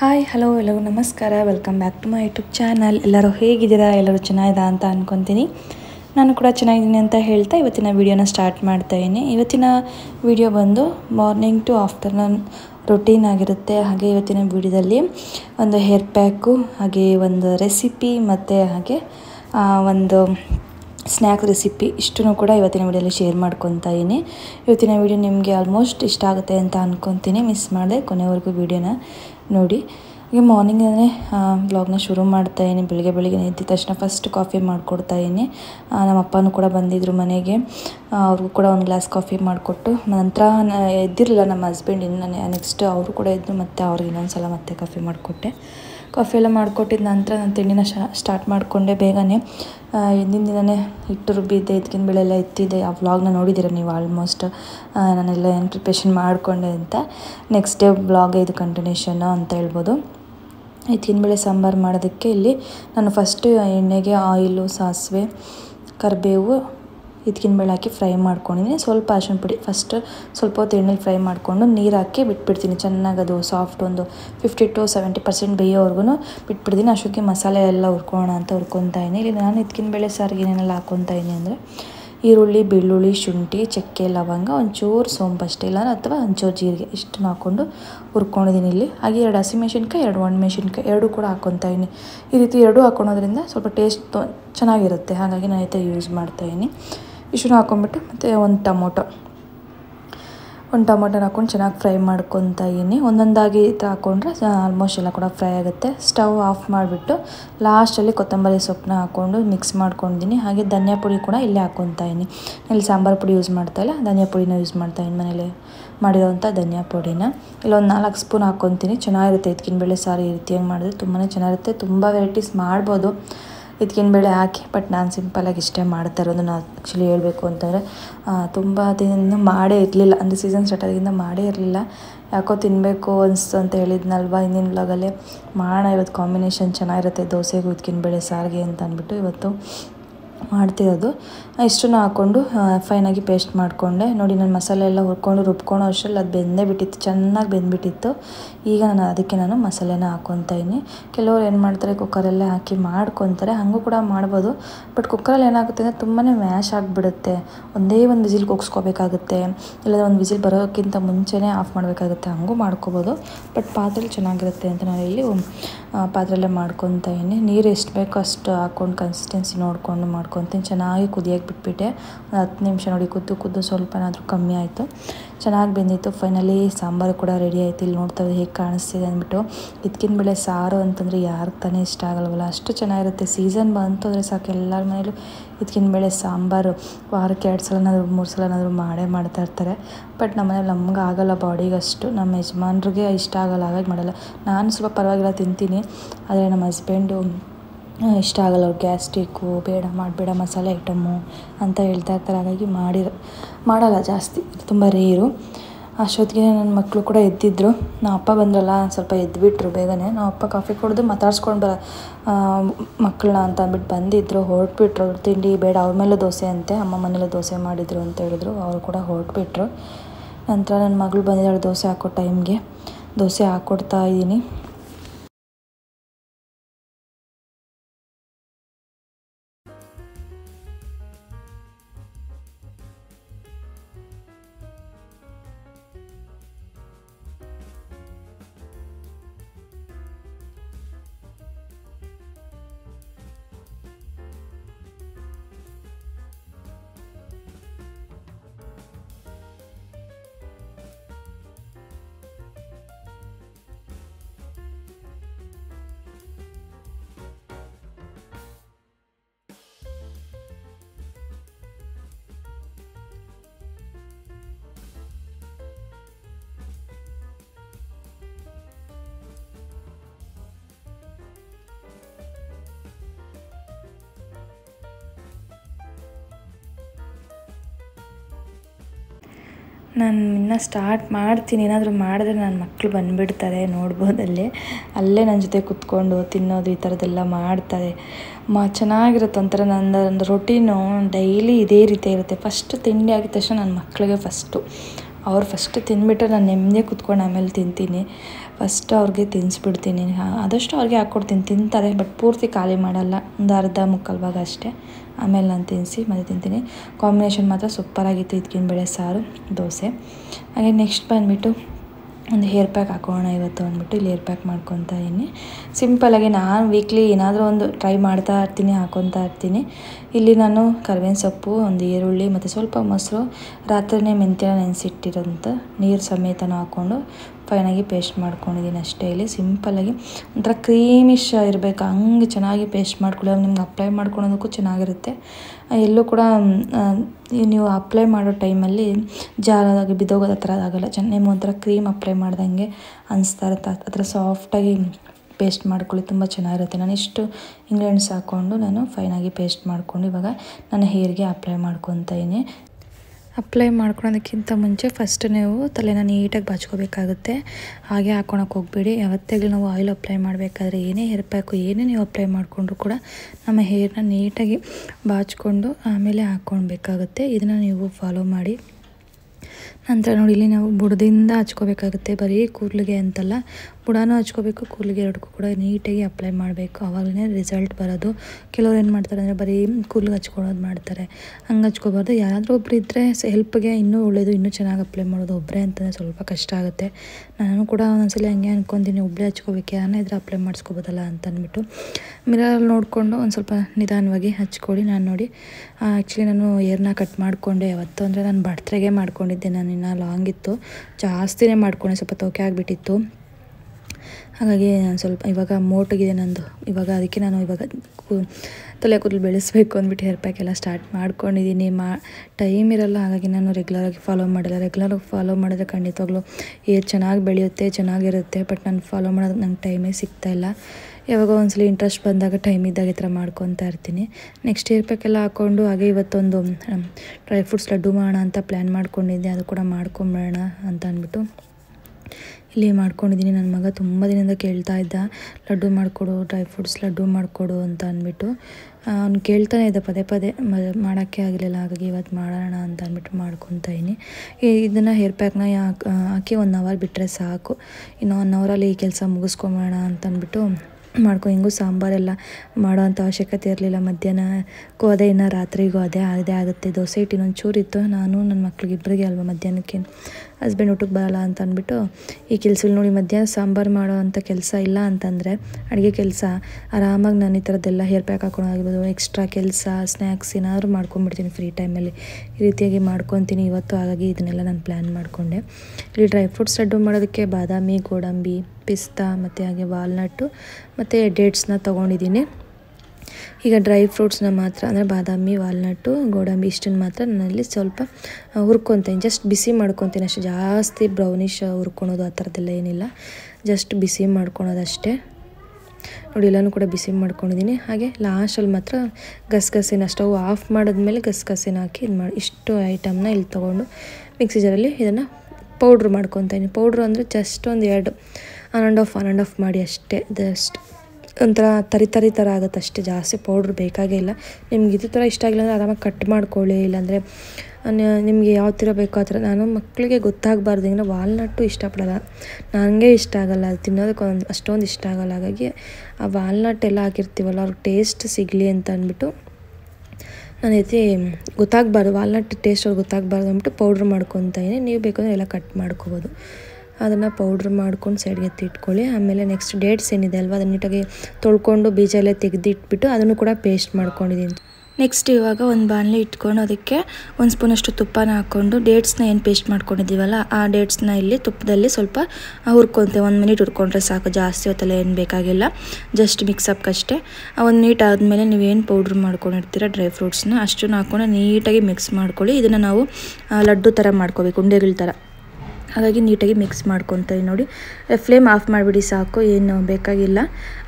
Hi hello ಎಲ್ಲರೂ ನಮಸ್ಕಾರ. Welcome back to my YouTube channel ಎಲ್ಲರೂ ಹೇಗಿದ್ದೀರಾ? ಎಲ್ಲರೂ ಚೆನ್ನಾಗಿದಾ ಅಂತ ಅಂದ್ಕೊತೀನಿ ನಾನು ಕೂಡ ಚೆನ್ನಾಗಿದ್ದೀನಿ ಅಂತ ಹೇಳ್ತಾ ಇವತ್ತಿನ ವೀಡಿಯೋನ ಸ್ಟಾರ್ಟ್ ಮಾಡ್ತಾಯಿದ್ದೀನಿ ಇವತ್ತಿನ ವಿಡಿಯೋ ಬಂದು ಮಾರ್ನಿಂಗ್ ಟು ಆಫ್ಟರ್ನೂನ್ ರೊಟೀನ್ ಆಗಿರುತ್ತೆ. ಹಾಗೆ ಇವತ್ತಿನ ವಿಡಿಯೋದಲ್ಲಿ ಒಂದು ಹೇರ್ ಪ್ಯಾಕು ಹಾಗೆ ಒಂದು ರೆಸಿಪಿ ಮತ್ತು ಹಾಗೆ ಒಂದು ಸ್ನ್ಯಾಕ್ ರೆಸಿಪಿ ಇಷ್ಟನ್ನು ಕೂಡ ಇವತ್ತಿನ ವಿಡಿಯೋಲಿ ಶೇರ್ ಮಾಡ್ಕೊತಾ ಇದ್ದೀನಿ. ಇವತ್ತಿನ ವಿಡಿಯೋ ನಿಮಗೆ ಆಲ್ಮೋಸ್ಟ್ ಇಷ್ಟ ಆಗುತ್ತೆ ಅಂತ ಅಂದ್ಕೊತೀನಿ ಮಿಸ್ ಮಾಡದೆ ಕೊನೆವರೆಗೂ ವಿಡಿಯೋನ ನೋಡಿ. ಈಗ ಮಾರ್ನಿಂಗೇ ಬ್ಲಾಗ್ನ ಶುರು ಮಾಡ್ತಾ ಇದ್ದೀನಿ. ಬೆಳಿಗ್ಗೆ ಬೆಳಿಗ್ಗೆ ಎದ್ದ ತಕ್ಷಣ ಫಸ್ಟ್ ಕಾಫಿ ಮಾಡಿಕೊಡ್ತಾ ಇದ್ದೀನಿ. ನಮ್ಮ ಅಪ್ಪನೂ ಕೂಡ ಬಂದಿದ್ದರು ಮನೆಗೆ. ಅವ್ರಿಗೂ ಕೂಡ ಒಂದು ಗ್ಲಾಸ್ ಕಾಫಿ ಮಾಡಿಕೊಟ್ಟು, ನಂತರ ಎದ್ದಿರಲಿಲ್ಲ ನಮ್ಮ ಹಸ್ಬೆಂಡ್ ಇನ್ನು ನೆಕ್ಸ್ಟ್ ಅವರು ಕೂಡ ಎದ್ದು ಮತ್ತೆ ಅವ್ರಿಗೆ ಇನ್ನೊಂದು ಸಲ ಮತ್ತೆ ಕಾಫಿ ಮಾಡಿಕೊಟ್ಟೆ. ಕಾಫಿ ಎಲ್ಲ ಮಾಡಿಕೊಟ್ಟಿದ ನಂತರ ನಾನು ತಿಂಡಿನ ಸ್ಟಾರ್ಟ್ ಮಾಡಿಕೊಂಡೆ ಬೇಗನೆ. ಹಿಂದಿನ ದಿನವೇ ಹಿಟ್ಟು ರುಬ್ಬಿದ್ದೆ ಇದಕ್ಕಿನ ಬೇಳೆ ಎಲ್ಲ ಎತ್ತಿದ್ದೆ. ಆ ವ್ಲಾಗ್ನ ನೋಡಿದ್ದೀರ ನೀವು ಆಲ್ಮೋಸ್ಟ್ ನಾನೆಲ್ಲ ಏನು ಪ್ರಿಪ್ರೇಷನ್ ಮಾಡಿಕೊಂಡೆ ಅಂತ. ನೆಕ್ಸ್ಟ್ ಡೇ ವ್ಲಾಗೇ ಇದು ಕಂಟಿನ್ಯೂಷನ್ನು ಅಂತ ಹೇಳ್ಬೋದು. ಇತ್ತಿನ ಬೇಳೆ ಸಾಂಬಾರು ಮಾಡೋದಕ್ಕೆ ಇಲ್ಲಿ ನಾನು ಫಸ್ಟು ಎಣ್ಣೆಗೆ ಆಯಿಲು ಸಾಸಿವೆ, ಕರಿಬೇವು ಇದಕ್ಕಿನ ಬೇಳೆ ಹಾಕಿ ಫ್ರೈ ಮಾಡ್ಕೊಂಡಿದ್ದೀನಿ ಸ್ವಲ್ಪ ಅರ್ಶಿನ ಪುಡಿ ಫಸ್ಟ್ ಸ್ವಲ್ಪ ಹೊತ್ತು ಎಣ್ಣೆಲಿ ಫ್ರೈ ಮಾಡಿಕೊಂಡು ನೀರು ಹಾಕಿ ಬಿಟ್ಬಿಡ್ತೀನಿ. ಚೆನ್ನಾಗಿ ಅದು ಸಾಫ್ಟ್ ಒಂದು ಫಿಫ್ಟಿ ಟು ಸೆವೆಂಟಿ ಪರ್ಸೆಂಟ್ ಬೇಯೋವರೆಗೂ ಬಿಟ್ಬಿಡ್ತೀನಿ. ಅಷ್ಟೊತ್ತಿಗೆ ಮಸಾಲೆ ಎಲ್ಲ ಹುರ್ಕೋಣ ಅಂತ ಹುರ್ಕೊತಾ ಇದ್ದೀನಿ. ಇಲ್ಲಿ ನಾನು ಇದಕ್ಕಿನ ಬೇಳೆ ಸಾರಿಗೆ ಏನೆಲ್ಲ ಹಾಕೊತಾ ಇದ್ದೀನಿ ಅಂದರೆ ಈರುಳ್ಳಿ, ಬೆಳ್ಳುಳ್ಳಿ, ಶುಂಠಿ, ಚಕ್ಕೆ, ಲವಂಗ, ಒಂಚೂರು ಸೋಂಪು ಅಷ್ಟೇ. ಇಲ್ಲ ಅಥವಾ ಒಂಚೂರು ಜೀರಿಗೆ ಇಷ್ಟನ್ನು ಹಾಕ್ಕೊಂಡು ಹುರ್ಕೊಂಡಿದ್ದೀನಿ ಇಲ್ಲಿ. ಹಾಗೆ ಎರಡು ಹಸಿಮೆಣ್ಸಿನ್ಕಾಯಿ ಎರಡು ಒಣಮೆಣ್ಸಿನ್ಕಾಯಿ ಎರಡೂ ಕೂಡ ಹಾಕ್ಕೊತಾ ಇದ್ದೀನಿ. ಈ ರೀತಿ ಎರಡೂ ಹಾಕ್ಕೊಳೋದ್ರಿಂದ ಸ್ವಲ್ಪ ಟೇಸ್ಟ್ ಚೆನ್ನಾಗಿರುತ್ತೆ. ಹಾಗಾಗಿ ನಾನು ಈ ಥರ ಯೂಸ್ ಮಾಡ್ತಾಯಿದ್ದೀನಿ ಇಷ್ಟನ್ನು ಹಾಕೊಂಡ್ಬಿಟ್ಟು ಮತ್ತು ಒಂದು ಟೊಮೊಟೊ. ಒಂದು ಟೊಮೊಟೊನ ಹಾಕ್ಕೊಂಡು ಚೆನ್ನಾಗಿ ಫ್ರೈ ಮಾಡ್ಕೊತಾ ಇದ್ದೀನಿ. ಒಂದೊಂದಾಗಿ ಈ ಥರ ಹಾಕ್ಕೊಂಡ್ರೆ ಆಲ್ಮೋಸ್ಟ್ ಎಲ್ಲ ಕೂಡ ಫ್ರೈ ಆಗುತ್ತೆ. ಸ್ಟವ್ ಆಫ್ ಮಾಡಿಬಿಟ್ಟು ಲಾಸ್ಟಲ್ಲಿ ಕೊತ್ತಂಬರಿ ಸೊಪ್ಪನ್ನ ಹಾಕ್ಕೊಂಡು ಮಿಕ್ಸ್ ಮಾಡ್ಕೊಂಡಿದ್ದೀನಿ. ಹಾಗೆ ಧನಿಯಾ ಪುಡಿ ಕೂಡ ಇಲ್ಲೇ ಹಾಕ್ಕೊತಾ ಇದ್ದೀನಿ. ಇಲ್ಲಿ ಸಾಂಬಾರು ಪುಡಿ ಯೂಸ್ ಮಾಡ್ತಾ ಇಲ್ಲ. ಧನಿಯಾ ಪುಡಿನ ಯೂಸ್ ಮಾಡ್ತಾ ಇದ್ದೀನಿ ಮನೇಲಿ. ಮಾಡಿರೋವಂಥ ಧನಿಯಾ ಪುಡಿನ. ಇಲ್ಲೊಂದು ನಾಲ್ಕು ಸ್ಪೂನ್ ಹಾಕ್ಕೊತೀನಿ ಚೆನ್ನಾಗಿರುತ್ತೆ. ಇದಕ್ಕಿನ ಬೇಳೆ ಸಾರು ಈ ರೀತಿಯಾಗಿ ಮಾಡಿದ್ರೆ ತುಂಬಾ ಚೆನ್ನಾಗಿರುತ್ತೆ. ತುಂಬ ವೆರೈಟೀಸ್ ಮಾಡ್ಬೋದು. ಇದಕ್ಕಿನ ಬೇಳೆ ಹಾಕಿ ಬಟ್ ನಾನು ಸಿಂಪಲಾಗಿ ಇಷ್ಟೇ ಮಾಡ್ತಾ ಇರೋದು. ನಾನು ಆ್ಯಕ್ಚುಲಿ ಹೇಳಬೇಕು ಅಂತಂದರೆ ತುಂಬ ದಿನ ಮಾಡೇ ಇರಲಿಲ್ಲ. ಅಂದರೆ ಸೀಸನ್ ಸ್ಟಾರ್ಟ್ ಆದಾಗಿಂದ ಮಾಡೇ ಇರಲಿಲ್ಲ. ಯಾಕೋ ತಿನ್ನಬೇಕು ಅನಿಸ್ತು ಅಂತ ಹೇಳಿದ್ನಲ್ವ ಹಿಂದಿನ ಬ್ಲಾಗಲ್ಲೇ ಮಾಡೋಣ, ಇವತ್ತು ಕಾಂಬಿನೇಷನ್ ಚೆನ್ನಾಗಿರುತ್ತೆ, ದೋಸೆಗೂ ಇದಕ್ಕಿನ ಬೇಳೆ, ಸಾರಿಗೆ ಅಂತ ಅಂದ್ಬಿಟ್ಟು ಇವತ್ತು ಮಾಡ್ತಿರೋದು. ಇಷ್ಟನ್ನು ಹಾಕ್ಕೊಂಡು ಫೈನಾಗಿ ಪೇಸ್ಟ್ ಮಾಡಿಕೊಂಡೆ. ನೋಡಿ, ನಾನು ಮಸಾಲೆ ಎಲ್ಲ ಹುರ್ಕೊಂಡು ರುಬ್ಕೊಳೋ ಅಷ್ಟರಲ್ಲಿ ಅದು ಬೆಂದೇ ಬಿಟ್ಟಿತ್ತು, ಚೆನ್ನಾಗಿ ಬೆಂದ್ಬಿಟ್ಟಿತ್ತು. ಈಗ ನಾನು ಅದಕ್ಕೆ ನಾನು ಮಸಾಲೆನ ಹಾಕ್ಕೊತಾ ಇದ್ದೀನಿ. ಕೆಲವರು ಏನು ಮಾಡ್ತಾರೆ ಕುಕ್ಕರಲ್ಲೇ ಹಾಕಿ ಮಾಡ್ಕೊತಾರೆ. ಹಾಗೂ ಕೂಡ ಮಾಡ್ಬೋದು. ಬಟ್ ಕುಕ್ಕರಲ್ಲಿ ಏನಾಗುತ್ತೆ ಅಂದರೆ ತುಂಬಾ ಮ್ಯಾಶ್ ಆಗಿಬಿಡುತ್ತೆ. ಒಂದೇ ಒಂದು ವಿಸಿಲ್ ಕೂಗಿಸ್ಕೋಬೇಕಾಗುತ್ತೆ. ಇಲ್ಲದ ಒಂದು ವಿಸಿಲ್ ಬರೋಕ್ಕಿಂತ ಮುಂಚೆನೇ ಆಫ್ ಮಾಡಬೇಕಾಗುತ್ತೆ. ಹಂಗೂ ಮಾಡ್ಕೋಬೋದು. ಬಟ್ ಪಾತ್ರೆಲಿ ಚೆನ್ನಾಗಿರುತ್ತೆ ಅಂತ ನಾನು ಇಲ್ಲಿ ಪಾತ್ರೆಲ್ಲೇ ಮಾಡ್ಕೊತಾ ಇದ್ದೀನಿ. ನೀರು ಎಷ್ಟು ಬೇಕೋ ಅಷ್ಟು ಹಾಕ್ಕೊಂಡು ಕನ್ಸಿಸ್ಟೆನ್ಸಿ ನೋಡಿಕೊಂಡು ಮಾಡ್ಕೊತೀನಿ ಚೆನ್ನಾಗಿ ಕುದಿಯೋಕೆ ಬಿಟ್ಬಿಟ್ಟೆ. ಒಂದು ಹತ್ತು ನಿಮಿಷ ನೋಡಿ, ಕುದ್ದು ಕುದ್ದು ಸ್ವಲ್ಪನಾದರೂ ಕಮ್ಮಿ ಆಯಿತು. ಚೆನ್ನಾಗಿ ಬೆಂದಿತ್ತು. ಫೈನಲಿ ಸಾಂಬಾರು ಕೂಡ ರೆಡಿ ಆಯಿತು. ಇಲ್ಲಿ ನೋಡ್ತಾ ಹೇಗೆ ಕಾಣಿಸ್ತಿದೆ ಅಂದ್ಬಿಟ್ಟು ಇದಕ್ಕಿನ ಬೆಳೆ ಸಾರು ಅಂತಂದರೆ ಯಾರಿಗೆ ತಾನೇ ಇಷ್ಟ ಆಗಲ್ವಲ್ಲ. ಅಷ್ಟು ಚೆನ್ನಾಗಿರುತ್ತೆ. ಸೀಸನ್ ಬಂತು ಅಂದರೆ ಸಾಕು ಎಲ್ಲರ ಮನೇಲೂ ಇದಕ್ಕಿನ ಬೆಳೆ ಸಾಂಬಾರು. ವಾರಕ್ಕೆ ಎರಡು ಸಲನಾದರೂ, ಮೂರು ಸಲನಾದರೂ ಮಾಡೇ ಮಾಡ್ತಾ ಇರ್ತಾರೆ. ಬಟ್ ನಮ್ಮ ಮನೇಲಿ ನಮ್ಗೆ ಆಗೋಲ್ಲ ಬಾಡಿಗೆ ಅಷ್ಟು. ನಮ್ಮ ಯಜಮಾನ್ರಿಗೆ ಇಷ್ಟ ಆಗಲ್ಲ, ಹಾಗಾಗಿ ಮಾಡಲ್ಲ. ನಾನು ಸ್ವಲ್ಪ ಪರವಾಗಿಲ್ಲ, ತಿಂತೀನಿ. ಆದರೆ ನಮ್ಮ ಹಸ್ಬೆಂಡು ಇಷ್ಟ ಆಗಲ್ಲ ಅವ್ರು ಗ್ಯಾಸ್ಟಿಕ್ಕು, ಬೇಡ, ಮಾಡಬೇಡ, ಮಸಾಲೆ ಐಟಮ್ಮು ಅಂತ ಹೇಳ್ತಾ ಇರ್ತಾರೆ. ಹಾಗಾಗಿ ಮಾಡಿರೋ. ಮಾಡಲ್ಲ ಜಾಸ್ತಿ. ತುಂಬ ರೇರು. ಅಷ್ಟೊತ್ತಿಗೆ ನನ್ನ ಮಕ್ಕಳು ಕೂಡ ಎದ್ದಿದ್ರು. ನಮ್ಮ ಅಪ್ಪ ಬಂದ್ರಲ್ಲ, ಸ್ವಲ್ಪ ಎದ್ದುಬಿಟ್ರು ಬೇಗನೆ. ನಮ್ಮ ಅಪ್ಪ ಕಾಫಿ ಕುಡಿದು ಮಾತಾಡ್ಸ್ಕೊಂಡು ಬರ ಮಕ್ಕಳನ್ನ ಅಂತ ಅಂದ್ಬಿಟ್ಟು ಬಂದಿದ್ರು. ಹೊರಟ್ಬಿಟ್ರು. ಅವ್ರು ತಿಂಡಿ ಬೇಡ, ಅವ್ರ ಮೇಲೆ ದೋಸೆ ಅಂತೆ. ಅಮ್ಮ ಮನೇಲೂ ದೋಸೆ ಮಾಡಿದ್ರು ಅಂತ ಹೇಳಿದ್ರು. ಅವರು ಕೂಡ ಹೊರಟ್ಬಿಟ್ರು. ನಂತರ ನನ್ನ ಮಗಳು ಬಂದಿದ್ದಾಳೆ ದೋಸೆ ಹಾಕೋ ಟೈಮ್ಗೆ. ದೋಸೆ ಹಾಕ್ಕೊಡ್ತಾ ಇದ್ದೀನಿ. ನಾನು ಇನ್ನೂ ಸ್ಟಾರ್ಟ್ ಮಾಡ್ತೀನಿ. ಏನಾದರೂ ಮಾಡಿದ್ರೆ ನನ್ನ ಮಕ್ಕಳು ಬಂದುಬಿಡ್ತಾರೆ ನೋಡ್ಬೋದಲ್ಲಿ. ಅಲ್ಲೇ ನನ್ನ ಜೊತೆ ಕುತ್ಕೊಂಡು ತಿನ್ನೋದು ಈ ಥರದ್ದೆಲ್ಲ ಮಾಡ್ತಾರೆ. ಮ, ಚೆನ್ನಾಗಿರುತ್ತೆ ಒಂಥರ ನನ್ನ ಒಂದು ರೊಟೀನು ಡೈಲಿ ಇದೇ ರೀತಿ ಇರುತ್ತೆ. ಫಸ್ಟ್ ತಿಂಡಿ ಆಗಿದ ತಕ್ಷಣ ನನ್ನ ಮಕ್ಕಳಿಗೆ ಫಸ್ಟು ಅವ್ರು ಫಸ್ಟ್ ತಿಂದ್ಬಿಟ್ಟು ನಾನು ನೆಮ್ಮದಿ ಕುತ್ಕೊಂಡು ಆಮೇಲೆ ತಿಂತೀನಿ. ಫಸ್ಟ್ ಅವ್ರಿಗೆ ತಿನ್ನಿಸ್ಬಿಡ್ತೀನಿ ಆದಷ್ಟು ಅವ್ರಿಗೆ ಹಾಕ್ಕೊಡ್ತೀನಿ. ತಿಂತಾರೆ ಬಟ್ ಪೂರ್ತಿ ಖಾಲಿ ಮಾಡಲ್ಲ. ಒಂದು ಅರ್ಧ ಮುಕ್ಕಾಲು ಅಷ್ಟೇ. ಆಮೇಲೆ ನಾನು ತಿನ್ನಿಸಿ, ಮತ್ತೆ ತಿಂತೀನಿ. ಕಾಂಬಿನೇಷನ್ ಮಾತ್ರ ಸೂಪರಾಗಿತ್ತು ಇದ್ಕಿನ ಬೇಳೆ ಸಾರು, ದೋಸೆ. ಹಾಗೆ ನೆಕ್ಸ್ಟ್ ಬಂದುಬಿಟ್ಟು ಒಂದು ಹೇರ್ ಪ್ಯಾಕ್ ಹಾಕೋಣ ಇವತ್ತು ಅಂದ್ಬಿಟ್ಟು ಇಲ್ಲಿ ಹೇರ್ ಪ್ಯಾಕ್ ಮಾಡ್ಕೊತಾ ಇದ್ದೀನಿ. ಸಿಂಪಲಾಗಿ ನಾನು ವೀಕ್ಲಿ ಏನಾದರೂ ಒಂದು ಟ್ರೈ ಮಾಡ್ತಾ ಇರ್ತೀನಿ, ಹಾಕೊತಾ ಇರ್ತೀನಿ. ಇಲ್ಲಿ ನಾನು ಕರ್ಬೇವಿನ ಸೊಪ್ಪು, ಒಂದು ಈರುಳ್ಳಿ, ಮತ್ತು ಸ್ವಲ್ಪ ಮೊಸರು, ರಾತ್ರಿನೇ ಮೆಂತ್ಯ ನೆನೆಸಿಟ್ಟಿರೋಂಥ ನೀರು ಸಮೇತನೂ ಹಾಕ್ಕೊಂಡು ಫೈನಾಗಿ ಪೇಸ್ಟ್ ಮಾಡ್ಕೊಂಡಿದ್ದೀನಿ ಅಷ್ಟೇ. ಇಲ್ಲಿ ಸಿಂಪಲ್ಲಾಗಿ ಒಂಥರ ಕ್ರೀಮಿಶ್ ಇರಬೇಕು. ಹಂಗೆ ಚೆನ್ನಾಗಿ ಪೇಸ್ಟ್ ಮಾಡ್ಕೊಳ್ಳಿ. ನಿಮ್ಗೆ ಅಪ್ಲೈ ಮಾಡ್ಕೊಳೋದಕ್ಕೂ ಚೆನ್ನಾಗಿರುತ್ತೆ. ಎಲ್ಲೂ ಕೂಡ ನೀವು ಅಪ್ಲೈ ಮಾಡೋ ಟೈಮಲ್ಲಿ ಜಾರಾಗಿ ಬಿದ್ದೋಗೋದು ಆ ಥರ ಚೆನ್ನ ನಿಮ್ಮ ಒಂಥರ ಕ್ರೀಮ್ ಅಪ್ಲೈ ಮಾಡ್ದಂಗೆ ಅನಿಸ್ತಾ ಇರುತ್ತೆ. ಆ ಸಾಫ್ಟಾಗಿ ಪೇಸ್ಟ್ ಮಾಡ್ಕೊಳ್ಳಿ. ತುಂಬ ಚೆನ್ನಾಗಿರುತ್ತೆ. ನಾನು ಇಷ್ಟು ಇಂಗ್ರೀಡಿಯೆಂಟ್ಸ್ ಹಾಕ್ಕೊಂಡು ನಾನು ಫೈನಾಗಿ ಪೇಸ್ಟ್ ಮಾಡ್ಕೊಂಡು ಇವಾಗ ನನ್ನ ಹೇರ್ಗೆ ಅಪ್ಲೈ ಮಾಡ್ಕೊತಾ ಇದ್ದೀನಿ. ಅಪ್ಲೈ ಮಾಡ್ಕೊಳೋದಕ್ಕಿಂತ ಮುಂಚೆ ಫಸ್ಟ್ ನೀವು ತಲೆನ ನೀಟಾಗಿ ಬಾಚ್ಕೋಬೇಕಾಗುತ್ತೆ. ಹಾಗೆ ಹಾಕೊಳಕ್ಕೆ ಹೋಗ್ಬೇಡಿ. ಯಾವತ್ತಾಗಲೂ ನಾವು ಆಯಿಲ್ ಅಪ್ಲೈ ಮಾಡಬೇಕಾದ್ರೆ ಏನೇ ಹೇರ್ ಏನೇ ನೀವು ಅಪ್ಲೈ ಮಾಡಿಕೊಂಡ್ರು ಕೂಡ ನಮ್ಮ ಹೇರ್ನ ನೀಟಾಗಿ ಬಾಚ್ಕೊಂಡು ಆಮೇಲೆ ಹಾಕ್ಕೊಳ್ಬೇಕಾಗುತ್ತೆ ಇದನ್ನು ನೀವು ಫಾಲೋ ಮಾಡಿ. ನಂತರ ನೋಡಿ, ಇಲ್ಲಿ ನಾವು ಬುಡದಿಂದ ಹಚ್ಕೋಬೇಕಾಗುತ್ತೆ. ಬರೀ ಕೂದಲಿಗೆ ಅಂತಲ್ಲ. ಬುಡನೂ ಹಚ್ಕೋಬೇಕು, ಕೂದಲಿಗೆ ಎರಡಕ್ಕೂ ಕೂಡ ನೀಟಾಗಿ ಅಪ್ಲೈ ಮಾಡಬೇಕು. ಆವಾಗಲೇ ರಿಸಲ್ಟ್ ಬರೋದು. ಕೆಲವ್ರು ಏನು ಮಾಡ್ತಾರೆ ಅಂದರೆ ಬರೀ ಕೂದಲಿಗೆ ಹಚ್ಕೊಳ್ಳೋದು ಮಾಡ್ತಾರೆ. ಹಂಗೆ ಹಚ್ಕೋಬಾರ್ದು. ಯಾರಾದರೂ ಒಬ್ರು ಇದ್ದರೆ ಹೆಲ್ಪ್ಗೆ ಇನ್ನೂ ಒಳ್ಳೆಯದು ಇನ್ನೂ ಚೆನ್ನಾಗಿ ಅಪ್ಲೈ ಮಾಡೋದು ಒಬ್ಬರೇ ಅಂತಂದರೆ ಸ್ವಲ್ಪ ಕಷ್ಟ ಆಗುತ್ತೆ. ನಾನು ಕೂಡ ಒಂದೊಂದ್ಸಲಿ ಹಂಗೆ ಅಂದ್ಕೊಂತೀನಿ ಒಬ್ಬಳೇ ಹಚ್ಕೋಬೇಕು? ಯಾರನ್ನ ಇದ್ರೆ ಅಪ್ಲೈ ಮಾಡಿಸ್ಕೋಬೋದಲ್ಲ ಅಂತ ಅಂದ್ಬಿಟ್ಟು. ಮಿರರಲ್ಲಿ ನೋಡಿಕೊಂಡು ಒಂದು ಸ್ವಲ್ಪ ನಿಧಾನವಾಗಿ ಹಚ್ಕೊಳ್ಳಿ. ನಾನು ನೋಡಿ ಆ್ಯಕ್ಚುಲಿ ನಾನು ಏರ್ನ ಕಟ್ ಮಾಡಿಕೊಂಡೆ ಯಾವತ್ತು. ಅಂದರೆ ನಾನು ಬರ್ತಡೆಗೆ ಮಾಡ್ಕೊಂಡಿದ್ದೆ ನಾನು ಇನ್ನು ಲಾಂಗ್ ಇತ್ತು. ಜಾಸ್ತಿನೇ ಮಾಡ್ಕೊಂಡೆ, ಸ್ವಲ್ಪ ತೊಕೆ ಆಗಿಬಿಟ್ಟಿತ್ತು. ಹಾಗಾಗಿ ನಾನು ಸ್ವಲ್ಪ ಇವಾಗ ಮೋಟಗಿದೆ ನಂದು, ಇವಾಗ ಅದಕ್ಕೆ ನಾನು ಇವಾಗ ತಲೆ ಕೂದಲು ಬೆಳೆಸಬೇಕು ಅಂದ್ಬಿಟ್ಟು ಹೇರ್ ಪ್ಯಾಕ್ ಎಲ್ಲ ಸ್ಟಾರ್ಟ್ ಮಾಡ್ಕೊಂಡಿದ್ದೀನಿ ಮಾ ಟೈಮ್ ಇರಲ್ಲ, ಹಾಗಾಗಿ ನಾನು ರೆಗ್ಯುಲರಾಗಿ ಫಾಲೋ ಮಾಡಿಲ್ಲ. ರೆಗ್ಯುಲರಾಗಿ ಫಾಲೋ ಮಾಡಿದ್ರೆ ಖಂಡಿತವಾಗ್ಲೂ ಏರ್ ಚೆನ್ನಾಗಿ ಬೆಳೆಯುತ್ತೆ, ಚೆನ್ನಾಗಿರುತ್ತೆ ಬಟ್ ನಾನು ಫಾಲೋ ಮಾಡೋದಕ್ಕೆ ನಂಗೆ ಟೈಮೇ ಸಿಗ್ತಾ ಇಲ್ಲ. ಯಾವಾಗ ಒಂದ್ಸಲ ಇಂಟ್ರೆಸ್ಟ್ ಬಂದಾಗ ಟೈಮ್ ಇದ್ದಾಗ ಈ ಥರ ಮಾಡ್ಕೊತಾ ಇರ್ತೀನಿ. ನೆಕ್ಸ್ಟ್ ಇಯರ್ ಪ್ಯಾಕೆಲ್ಲ ಹಾಕ್ಕೊಂಡು ಹಾಗೆ ಇವತ್ತೊಂದು ಡ್ರೈ ಫ್ರೂಟ್ಸ್ ಲಡ್ಡು ಮಾಡೋಣ ಅಂತ ಪ್ಲ್ಯಾನ್ ಮಾಡ್ಕೊಂಡಿದ್ದೆ. ಅದು ಕೂಡ ಮಾಡ್ಕೊಂಬಿಡೋಣ ಅಂತ ಅಂದ್ಬಿಟ್ಟು ಇಲ್ಲಿ ಮಾಡ್ಕೊಂಡಿದ್ದೀನಿ. ನನ್ನ ಮಗ ತುಂಬ ದಿನದಿಂದ ಕೇಳ್ತಾ ಇದ್ದ, ಲಡ್ಡು ಮಾಡಿಕೊಡು ಡ್ರೈ ಫ್ರೂಟ್ಸ್ ಲಡ್ಡು ಮಾಡಿಕೊಡು ಅಂತ ಅಂದ್ಬಿಟ್ಟು. ಅವ್ನು ಕೇಳ್ತಾನೆ ಇದ್ದ ಪದೇ ಪದೇ ಮಾಡೋಕ್ಕೆ ಆಗಲಿಲ್ಲ ಹಾಗಾಗಿ ಇವತ್ತು ಮಾಡೋಣ ಅಂತ ಅಂದ್ಬಿಟ್ಟು ಮಾಡ್ಕೊತಾ ಇದ್ದೀನಿ. ಇದನ್ನು ಹೇರ್ ಪ್ಯಾಕ್ನ ಯಾಕೆ ಹಾಕಿ ಒನ್ ಅವರ್ ಬಿಟ್ಟರೆ ಸಾಕು. ಇನ್ನು ಒನ್ ಅವರಲ್ಲಿ ಈ ಕೆಲಸ ಮುಗಿಸ್ಕೊಂಬೋಣ ಅಂತ ಅಂದ್ಬಿಟ್ಟು ಮಾಡ್ಕೊ, ಹೆಂಗೂ ಸಾಂಬಾರೆಲ್ಲ ಮಾಡೋ ಅಂಥ ಅವಶ್ಯಕತೆ ಇರಲಿಲ್ಲ. ಮಧ್ಯಾಹ್ನಕ್ಕೂ ಅದೇ ಇನ್ನು ರಾತ್ರಿಗೂ ಅದೇ ಅದೇ ಆಗುತ್ತೆ. ದೋಸೆ ಹಿಟ್ಟು ಇನ್ನೊಂದು ಚೂರಿತ್ತು. ನಾನು, ನನ್ನ ಮಕ್ಳಿಗೆ ಇಬ್ಬರಿಗೆ ಅಲ್ವಾ ಮಧ್ಯಾಹ್ನಕ್ಕೆ ಹಸ್ಬೆಂಡ್ ಊಟಕ್ಕೆ ಬರಲ್ಲ ಅಂತ ಅಂದ್ಬಿಟ್ಟು, ಈ ಕೆಲಸ ನೋಡಿ ಮಧ್ಯಾಹ್ನ ಸಾಂಬಾರು ಮಾಡೋ ಅಂಥ ಕೆಲಸ ಇಲ್ಲ ಅಂತಂದರೆ ಅಡುಗೆ ಕೆಲಸ. ಆರಾಮಾಗಿ ನಾನು ಈ ಥರದ್ದೆಲ್ಲ ಹೇರ್ ಪ್ಯಾಕ್ ಹಾಕೊಳೋದಾಗಿರ್ಬೋದು ಎಕ್ಸ್ಟ್ರಾ ಕೆಲಸ ಸ್ನ್ಯಾಕ್ಸ್ ಏನಾದರೂ ಮಾಡ್ಕೊಂಡ್ಬಿಡ್ತೀನಿ ಫ್ರೀ ಟೈಮಲ್ಲಿ ಈ ರೀತಿಯಾಗಿ ಮಾಡ್ಕೊತೀನಿ, ಇವತ್ತು ಹಾಗಾಗಿ ಇದನ್ನೆಲ್ಲ ನಾನು ಪ್ಲ್ಯಾನ್ ಮಾಡಿಕೊಂಡೆ. ಇಲ್ಲಿ ಡ್ರೈ ಫ್ರೂಟ್ಸ್ ಲಡ್ಡು ಮಾಡೋದಕ್ಕೆ ಬಾದಾಮಿ, ಗೋಡಂಬಿ, ಪಿಸ್ತಾ, ಮತ್ತು ಹಾಗೆ ವಾಲ್ನಟ್ಟು ಮತ್ತು ಡೇಟ್ಸ್ನ ತೊಗೊಂಡಿದ್ದೀನಿ. ಈಗ ಡ್ರೈ ಫ್ರೂಟ್ಸ್ನ ಮಾತ್ರ, ಅಂದರೆ ಬಾದಾಮಿ, ವಾಲ್ನಟ್ಟು, ಗೋಡಂಬಿ ಇಷ್ಟನ್ನು ಮಾತ್ರ ನಾನಲ್ಲಿ ಸ್ವಲ್ಪ ಹುರ್ಕೊತೀನಿ. ಜಸ್ಟ್ ಬಿಸಿ ಮಾಡ್ಕೊತೀನಿ ಅಷ್ಟೇ. ಜಾಸ್ತಿ ಬ್ರೌನಿಷ್ ಹುರ್ಕೊಳೋದು ಆ ಥರದ್ದೆಲ್ಲ ಏನಿಲ್ಲ. ಜಸ್ಟ್ ಬಿಸಿ ಮಾಡ್ಕೊಳೋದಷ್ಟೇ. ನೋಡಿ, ಎಲ್ಲನೂ ಕೂಡ ಬಿಸಿ ಮಾಡ್ಕೊಂಡಿದ್ದೀನಿ. ಹಾಗೆ ಲಾಸ್ಟಲ್ಲಿ ಮಾತ್ರ ಗಸಗಸೆನ ಸ್ಟವ್ ಆಫ್ ಮಾಡಿದ್ಮೇಲೆ ಗಸಗಸೆನ ಹಾಕಿ ಇದು ಮಾಡಿ ಇಷ್ಟು ಐಟಮ್ನ ಇಲ್ಲಿ ತೊಗೊಂಡು ಮಿಕ್ಸಿ ಜಾರಲ್ಲಿ ಇದನ್ನು ಪೌಡ್ರ್ ಮಾಡ್ಕೊತೀನಿ. ಪೌಡ್ರ್ ಅಂದರೆ ಜಸ್ಟ್ ಒಂದು ಎರಡು on and off on and off ಮಾಡಿ ಅಷ್ಟೇ. ಜಸ್ಟ್ ಒಂಥರ ತರಿ ತರಿ ಥರ ಆಗುತ್ತೆ ಅಷ್ಟೇ, ಜಾಸ್ತಿ ಪೌಡ್ರ್ ಬೇಕಾಗೇ ಇಲ್ಲ. ನಿಮ್ಗೆ ಇದು ಥರ ಇಷ್ಟ ಆಗಿಲ್ಲ ಅಂದರೆ ಆರಾಮಾಗಿ ಕಟ್ ಮಾಡ್ಕೊಳ್ಳಿ, ಇಲ್ಲಾಂದರೆ ನಿಮಗೆ ಯಾವ ಥರ ಬೇಕೋ ಆ ಥರ. ನಾನು ಮಕ್ಕಳಿಗೆ ಗೊತ್ತಾಗಬಾರ್ದು ಅಂದರೆ ವಾಲ್ನಟ್ಟು ಇಷ್ಟಪಡಲ್ಲ. ನನಗೆ ಇಷ್ಟ ಆಗಲ್ಲ, ಅದು ತಿನ್ನೋದಕ್ಕೆ ಒಂದು, ಅಷ್ಟೊಂದು ಇಷ್ಟ ಆಗಲ್ಲ. ಹಾಗಾಗಿ ಆ ವಾಲ್ನಟ್ ಎಲ್ಲ ಹಾಕಿರ್ತೀವಲ್ಲ, ಅವ್ರಿಗೆ ಟೇಸ್ಟ್ ಸಿಗಲಿ ಅಂತ ಅಂದ್ಬಿಟ್ಟು ನಾನು ಐತಿ ಗೊತ್ತಾಗಬಾರ್ದು, ವಾಲ್ನಟ್ ಟೇಸ್ಟ್ ಅವ್ರಿಗೆ ಗೊತ್ತಾಗಬಾರ್ದು ಅಂದ್ಬಿಟ್ಟು ಪೌಡ್ರ್ ಮಾಡ್ಕೊತಾ ಇದ್ದೀನಿ. ನೀವು ಬೇಕಂದ್ರೆ ಎಲ್ಲ ಕಟ್ ಮಾಡ್ಕೋಬೋದು. ಅದನ್ನು ಪೌಡ್ರ್ ಮಾಡ್ಕೊಂಡು ಸೈಡ್ಗೆ ಎತ್ತಿಟ್ಕೊಳ್ಳಿ. ಆಮೇಲೆ ನೆಕ್ಸ್ಟ್ ಡೇಟ್ಸ್ ಏನಿದೆ ಅಲ್ವಾ, ಅದನ್ನ ನೀಟಾಗಿ ತೊಳ್ಕೊಂಡು ಬೀಜ ಎಲ್ಲ ತೆಗೆದಿಟ್ಬಿಟ್ಟು ಅದನ್ನು ಕೂಡ ಪೇಸ್ಟ್ ಮಾಡ್ಕೊಂಡಿದ್ದೀನಿ ನೆಕ್ಸ್ಟ್ ಇವಾಗ ಒಂದು ಬಾಣಲೆ ಇಟ್ಕೊಂಡು ಅದಕ್ಕೆ ಒಂದು ಸ್ಪೂನಷ್ಟು ತುಪ್ಪನ ಹಾಕ್ಕೊಂಡು ಡೇಟ್ಸ್ನ ಏನು ಪೇಸ್ಟ್ ಮಾಡ್ಕೊಂಡಿದ್ದೀವಲ್ಲ ಆ ಡೇಟ್ಸ್ನ ಇಲ್ಲಿ ತುಪ್ಪದಲ್ಲಿ ಸ್ವಲ್ಪ ಹುರ್ಕೊತೇವೆ ಒಂದು ಮಿನಿಟ್ ಹುರ್ಕೊಂಡ್ರೆ ಸಾಕು, ಜಾಸ್ತಿ ಹೊತ್ತಲ್ಲ ಏನು ಬೇಕಾಗಿಲ್ಲ. ಜಸ್ಟ್ ಮಿಕ್ಸಪ್ಗಷ್ಟೇ ಒಂದು ನೀಟ್ ಆದಮೇಲೆ ನೀವೇನು ಪೌಡ್ರ್ ಮಾಡ್ಕೊಂಡಿರ್ತೀರ ಡ್ರೈ ಫ್ರೂಟ್ಸ್ನ ಅಷ್ಟನ್ನು ಹಾಕ್ಕೊಂಡು ನೀಟಾಗಿ ಮಿಕ್ಸ್ ಮಾಡ್ಕೊಳ್ಳಿ. ಇದನ್ನು ನಾವು ಲಡ್ಡು ಥರ ಮಾಡ್ಕೋಬೇಕು ಉಂಡೆಗಳ ಥರ ಹಾಗಾಗಿ ನೀಟಾಗಿ ಮಿಕ್ಸ್ ಮಾಡ್ಕೊತೀವಿ ನೋಡಿ. ಫ್ಲೇಮ್ ಆಫ್ ಮಾಡಿಬಿಡಿ ಸಾಕು, ಏನು ಬೇಕಾಗಿಲ್ಲ.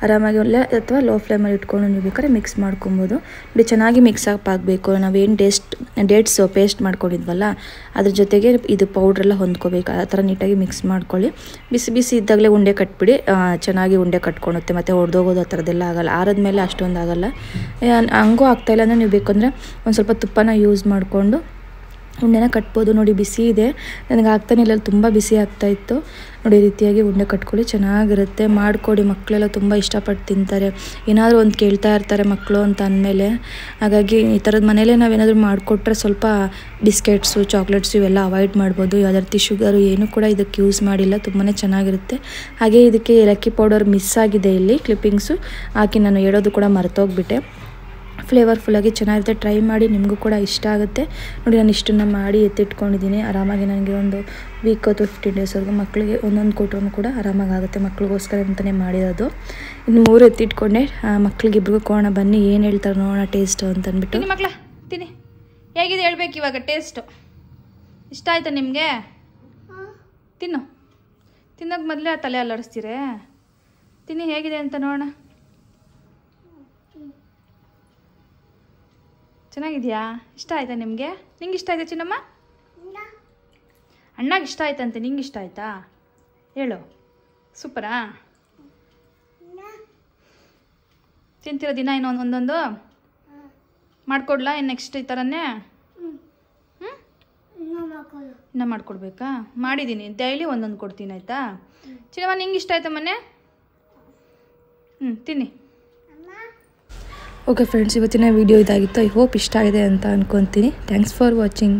ಆರಾಮಾಗಿ ಒಳ್ಳೆ ಅಥವಾ ಲೋ ಫ್ಲೇಮಲ್ಲಿ ಇಟ್ಕೊಂಡು ನೀವು ಬೇಕಾದ್ರೆ ಮಿಕ್ಸ್ ಮಾಡ್ಕೊಬೋದು. ನೋಡಿ, ಚೆನ್ನಾಗಿ ಮಿಕ್ಸ್ ಅಪ್ ಆಗಬೇಕು. ನಾವೇನು ಡೇಸ್ಟ್ ಡೇಟ್ಸ್ ಪೇಸ್ಟ್ ಮಾಡ್ಕೊಂಡಿದ್ವಲ್ಲ, ಅದ್ರ ಜೊತೆಗೆ ಇದು ಪೌಡ್ರೆಲ್ಲ ಹೊಂದ್ಕೋಬೇಕು. ಆ ಥರ ನೀಟಾಗಿ ಮಿಕ್ಸ್ ಮಾಡ್ಕೊಳ್ಳಿ. ಬಿಸಿ ಬಿಸಿ ಇದ್ದಾಗಲೇ ಉಂಡೆ ಕಟ್ಬಿಡಿ. ಚೆನ್ನಾಗಿ ಉಂಡೆ ಕಟ್ಕೊಳುತ್ತೆ. ಮತ್ತು ಹೊಡೆದೋಗೋದು ಆ ಥರದ್ದೆಲ್ಲ ಆಗಲ್ಲ. ಆರದ್ಮೇಲೆ ಅಷ್ಟೊಂದು ಆಗಲ್ಲ. ಹಂಗೂ ಆಗ್ತಾಯಿಲ್ಲ ಅಂದರೆ ನೀವು ಬೇಕಂದರೆ ಒಂದು ಸ್ವಲ್ಪ ತುಪ್ಪನ ಯೂಸ್ ಮಾಡಿಕೊಂಡು ಉಂಡೆನ ಕಟ್ಬೋದು. ನೋಡಿ, ಬಿಸಿ ಇದೆ. ನನಗೆ ಆಗ್ತಾನೆ ಇಲ್ಲ. ತುಂಬ ಬಿಸಿ ಆಗ್ತಾ ಇತ್ತು. ನೋಡಿ ರೀತಿಯಾಗಿ ಉಂಡೆ ಕಟ್ಕೊಳ್ಳಿ. ಚೆನ್ನಾಗಿರುತ್ತೆ. ಮಾಡಿಕೊಡಿ. ಮಕ್ಕಳೆಲ್ಲ ತುಂಬ ಇಷ್ಟಪಟ್ಟು ತಿಂತಾರೆ. ಏನಾದರೂ ಒಂದು ಕೇಳ್ತಾ ಇರ್ತಾರೆ ಮಕ್ಕಳು ಅಂತ ಅಂದಮೇಲೆ. ಹಾಗಾಗಿ ಈ ಥರದ ಮನೇಲೇ ನಾವೇನಾದರೂ ಮಾಡಿಕೊಟ್ರೆ ಸ್ವಲ್ಪ ಬಿಸ್ಕೆಟ್ಸು, ಚಾಕ್ಲೇಟ್ಸು ಇವೆಲ್ಲ ಅವಾಯ್ಡ್ ಮಾಡ್ಬೋದು. ಯಾವುದೇ ರೀತಿ ಶುಗರು, ಏನು ಕೂಡ ಇದಕ್ಕೆ ಯೂಸ್ ಮಾಡಿಲ್ಲ. ತುಂಬಾ ಚೆನ್ನಾಗಿರುತ್ತೆ. ಹಾಗೆ ಇದಕ್ಕೆ ಏಲಕ್ಕಿ ಪೌಡರ್ ಮಿಸ್ ಆಗಿದೆ ಇಲ್ಲಿ. ಕ್ಲಿಪ್ಪಿಂಗ್ಸು ಹಾಕಿ ನಾನು ಹೇಳೋದು ಕೂಡ ಮರ್ತೋಗ್ಬಿಟ್ಟೆ. ಫ್ಲೇವರ್ಫುಲ್ಲಾಗಿ ಚೆನ್ನಾಗಿರುತ್ತೆ. ಟ್ರೈ ಮಾಡಿ ನಿಮಗೂ ಕೂಡ ಇಷ್ಟ ಆಗುತ್ತೆ. ನೋಡಿ ನಾನು ಇಷ್ಟನ್ನು ಮಾಡಿ ಎತ್ತಿಟ್ಕೊಂಡಿದ್ದೀನಿ. ಆರಾಮಾಗಿ ನನಗೆ ಒಂದು ವೀಕ್ ಅಥವಾ ಫಿಫ್ಟೀನ್ ಡೇಸ್ವರೆಗೂ ಮಕ್ಕಳಿಗೆ ಒಂದೊಂದು ಕೊಟ್ಟರು ಕೂಡ ಆರಾಮಾಗಿ ಆಗುತ್ತೆ ಮಕ್ಳಿಗೋಸ್ಕರ ಅಂತಲೇ ಮಾಡಿರೋದು. ಇನ್ನು ಮೂರು ಎತ್ತಿಟ್ಕೊಂಡೆ. ಆ, ಮಕ್ಳಿಗೆ ಇಬ್ರಿಗೂ ಕೋಣ ಬನ್ನಿ ಏನು ಹೇಳ್ತಾರೆ ನೋಡೋಣ ಟೇಸ್ಟು ಅಂತ ಅಂದ್ಬಿಟ್ಟು. ಮಕ್ಳ ತಿನ್ನಿ. ಹೇಗಿದೆ ಹೇಳ್ಬೇಕು ಇವಾಗ ಟೇಸ್ಟು ಇಷ್ಟ ಆಯ್ತಾ ನಿಮಗೆ? ತಿನ್ನು. ತಿನ್ನೋಕೆ ಮೊದಲೇ ತಲೆ ಅಲ್ಲಾಡಿಸ್ತೀರೇ? ತಿನ್ನಿ ಹೇಗಿದೆ ಅಂತ ನೋಡೋಣ. ಚೆನ್ನಾಗಿದೆಯಾ? ಇಷ್ಟ ಆಯ್ತಾ ನಿಮಗೆ? ನಿಂಗೆ ಇಷ್ಟ ಆಯ್ತಾ ಚಿನ್ನಮ್ಮ? ಅಣ್ಣಗೆ ಇಷ್ಟ ಆಯ್ತಂತೆ ನಿಂಗೆ ಇಷ್ಟ ಆಯ್ತಾ? ಹೇಳು. ಸೂಪರಾ? ತಿಂತಿರೋ ದಿನ ಇನ್ನೊಂದು ಒಂದೊಂದು? ಮಾಡ್ಕೊಡ್ಲಾ ಇನ್ನು ನೆಕ್ಸ್ಟ್ ಈ ಥರನೇ ಹ್ಞೂ ಇನ್ನ ಮಾಡ್ಕೊಡ್ಬೇಕಾ? ಮಾಡಿದ್ದೀನಿ ಡೈಲಿ ಒಂದೊಂದು ಕೊಡ್ತೀನಿ ಆಯಿತಾ? ಚಿನ್ನಮ್ಮ ನಿಂಗೆ ಇಷ್ಟ ಆಯ್ತಾ ಮೊನ್ನೆ? ಹ್ಞೂ ತಿನ್ನಿ. ಓಕೆ ಫ್ರೆಂಡ್ಸ್ ಇವತ್ತಿನ ವಿಡಿಯೋ ಇದಾಗಿತ್ತು. ಐ ಹೋಪ್ ಇಷ್ಟ ಆಗಿದೆ ಅಂತ ಅನ್ಕೊತೀನಿ. Thanks for watching